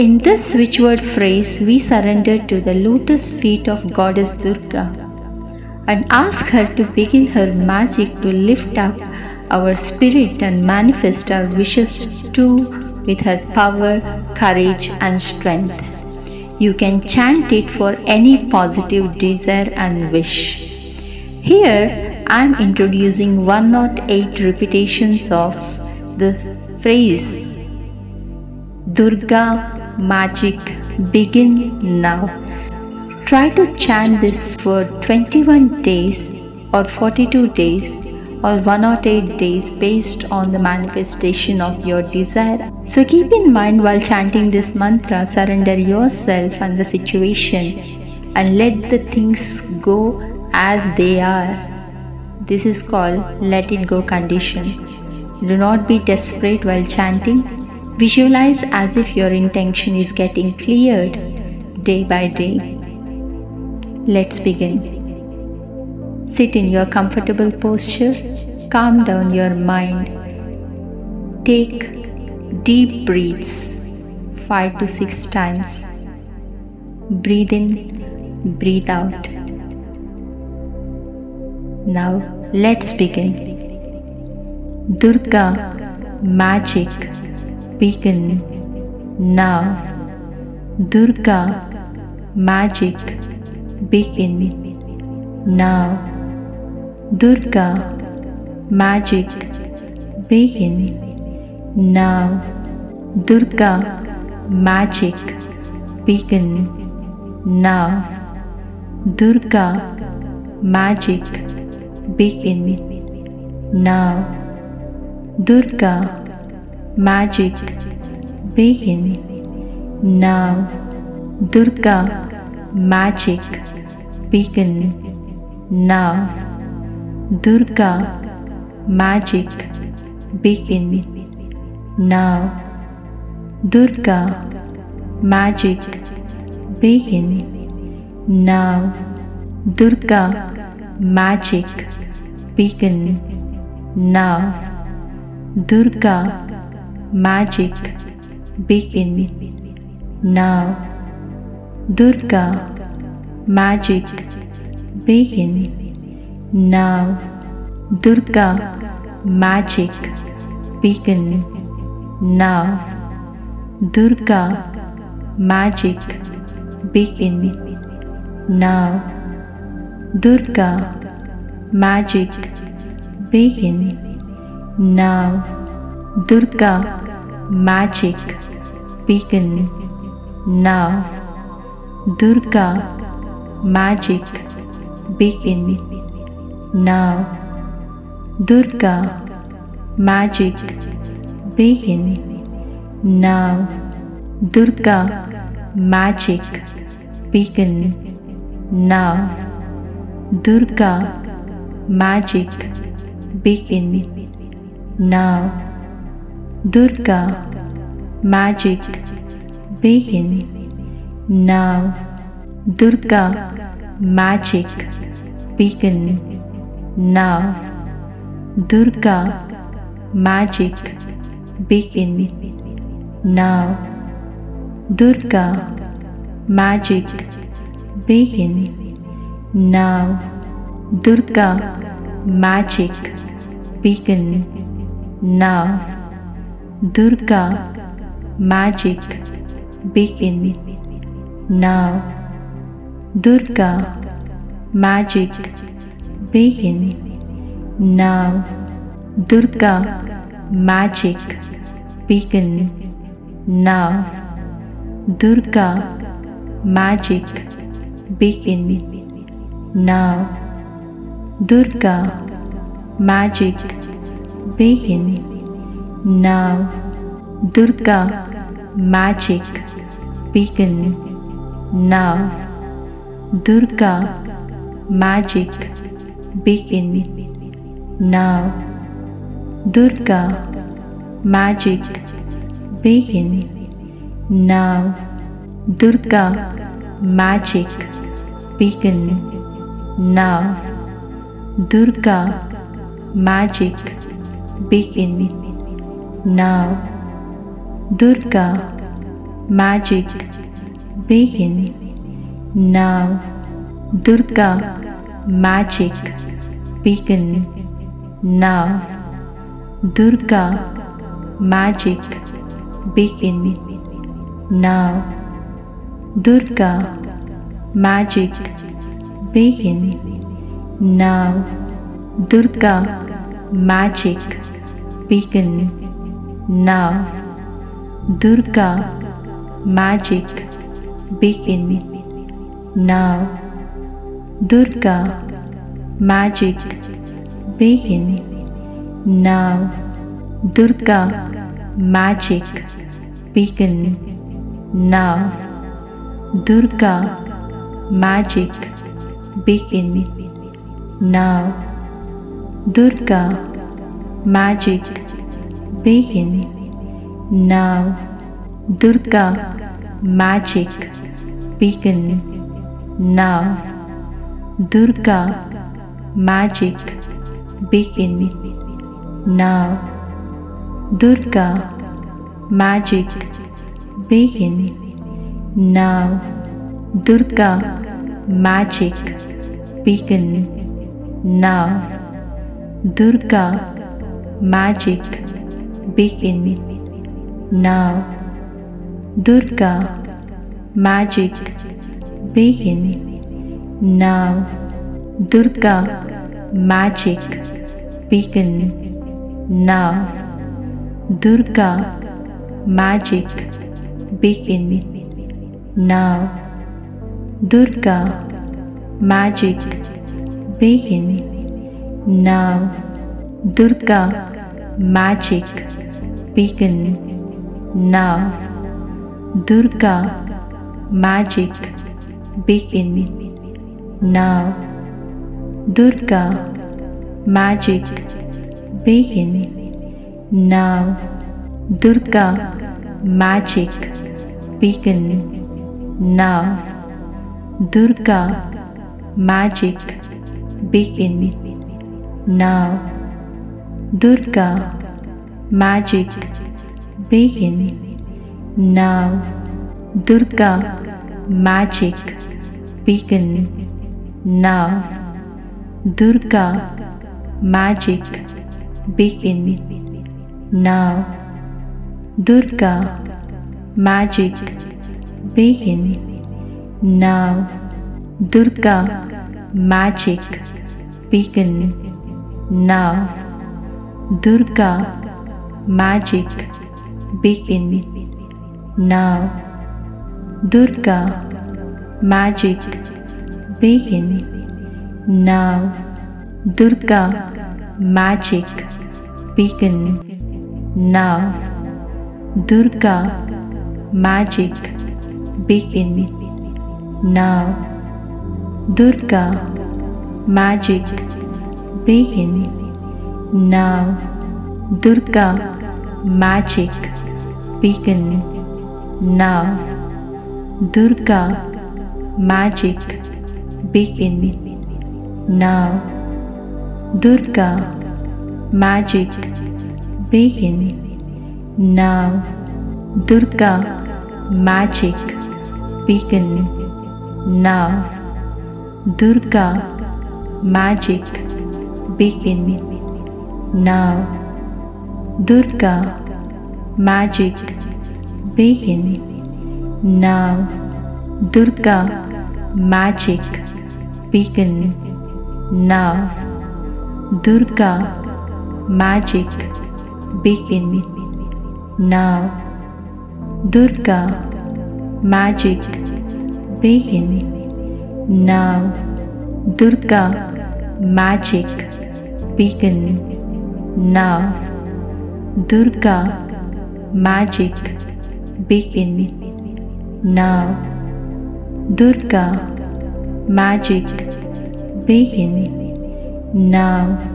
In this switchword phrase, we surrender to the lotus feet of Goddess Durga and ask her to begin her magic to lift up our spirit and manifest our wishes too with her power, courage, and strength. You can chant it for any positive desire and wish. Here I am introducing 108 repetitions of the phrase Durga magic begin now. Try to chant this for 21 days or 42 days or 108 days based on the manifestation of your desire. So keep in mind while chanting this mantra, surrender yourself and the situation and let the things go as they are. This is called let it go condition. Do not be desperate while chanting. Visualize as if your intention is getting cleared day by day. Let's begin. Sit in your comfortable posture, calm down your mind. Take deep breaths 5 to 6 times. Breathe in, breathe out. Now let's begin. Durga magic begin now. Durga magic begin now. Durga magic begin now Durga magic begin now Durga magic begin now Durga magic begin now Durga magic begin now Durga magic begin now. Durga magic begin now. Durga magic begin now. Durga magic begin now. Durga magic begin now, Durga magic begin now. Durga magic begin now. Durga magic begin now. Durga magic begin now. Durga magic begin now, Durga magic begin now. Durga magic begin now. Durga magic begin now. Durga magic begin now. Durga magic begin now, Durga magic begin now. Durga magic begin now. Durga magic begin now. Durga magic begin now. Durga magic begin now. Durga magic begin now. Durga magic begin now. Durga magic begin now. Durga magic begin now. Durga magic begin now. Durga magic begin now. Durga magic begin now. Durga magic begin now. Durga magic begin. Now Durga magic begin. Now Durga magic begin. Now Durga magic begin. Now Durga magic begin now Durga magic begin now Durga magic begin now Durga magic begin now Durga magic begin now Durga magic begin now Durga magic begin. Now Durga magic begin. Now Durga magic begin. Now Durga magic begin. Now Durga magic begin now Durga magic begin now Durga magic begin now Durga magic begin now Durga magic begin now Durga magic begin now Durga magic begin now Durga magic begin now Durga magic begin now Durga magic begin now Durga. Magic. Begin. Now. Durga. Magic. Begin. Now. Durga. Magic. Begin. Now. Durga. Magic. Begin. Now. Durga. Magic. Begin. Now Durga magic begin. Now Durga magic begin. Now Durga magic begin. Now Durga magic begin. Now Durga magic begin. Now Durga magic begin now. Durga magic begin now. Durga magic begin now. Durga magic begin now. Durga magic begin now Durga magic begin now Durga magic begin now Durga magic begin now Durga magic begin now Durga magic begin now Durga magic begin. Now Durga magic begin. Now